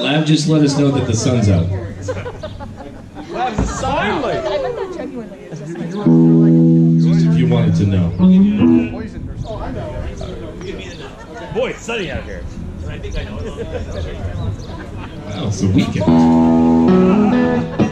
Lab just let us know that the sun's out. Finally! I meant that genuinely. It's just if you wanted to know. Boy, it's sunny out here. Wow, it's the weekend.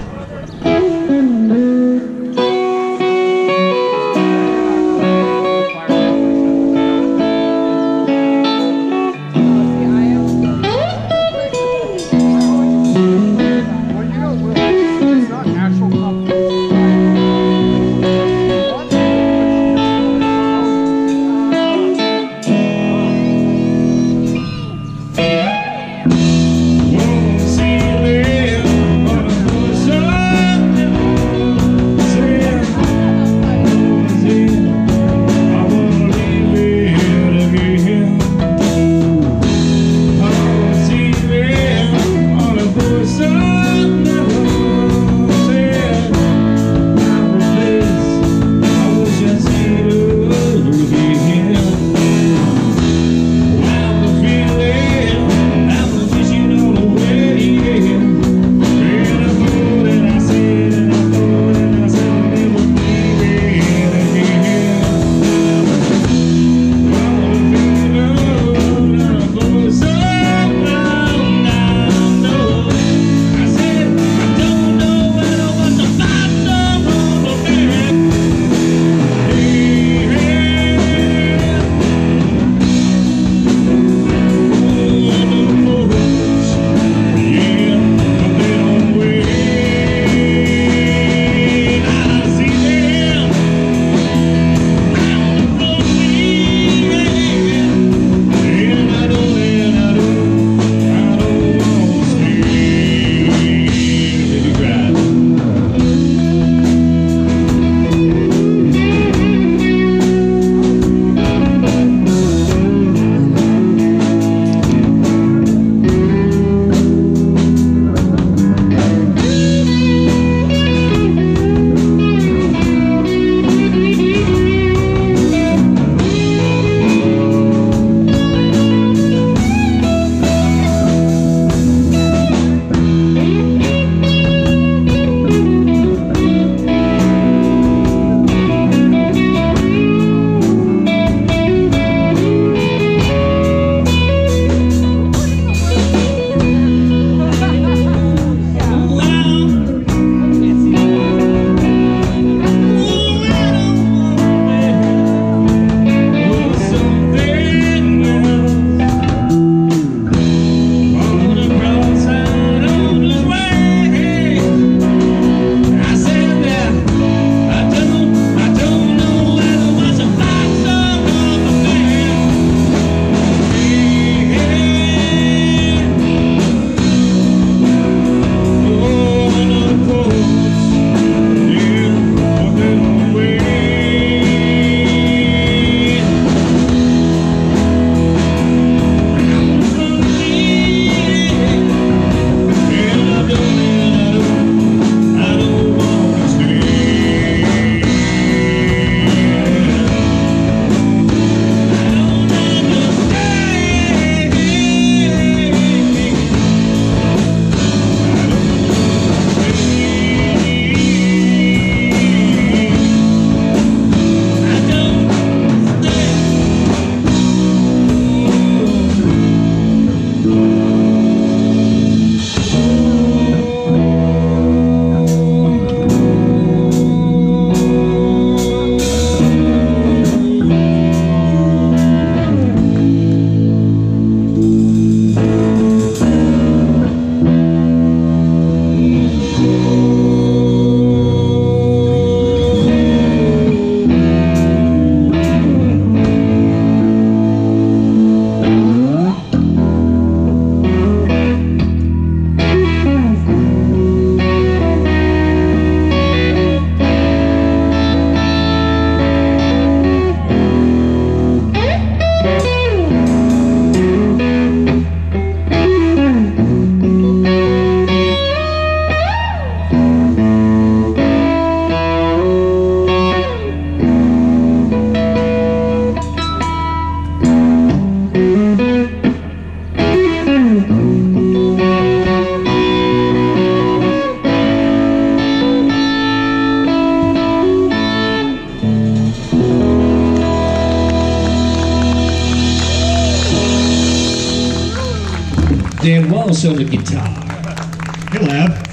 Dan Wallace on the guitar. Hey, Lab.